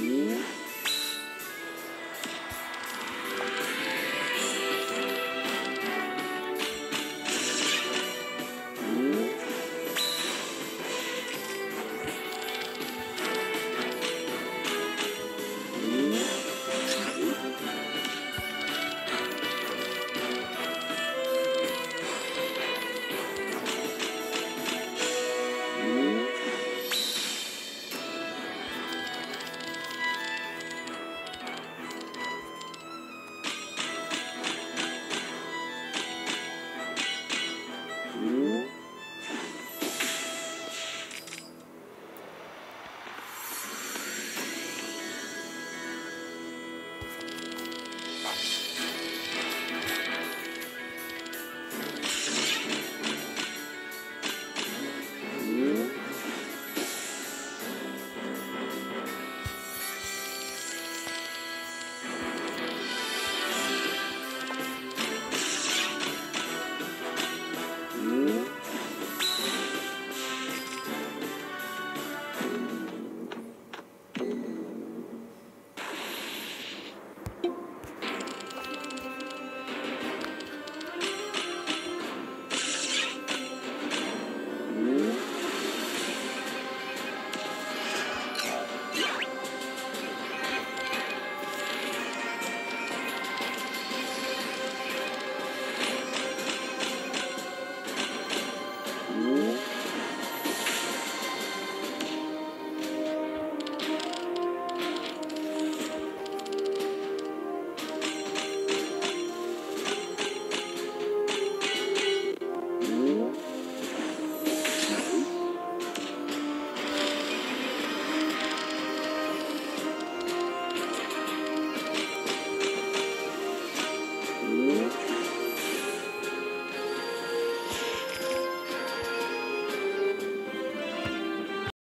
Yeah.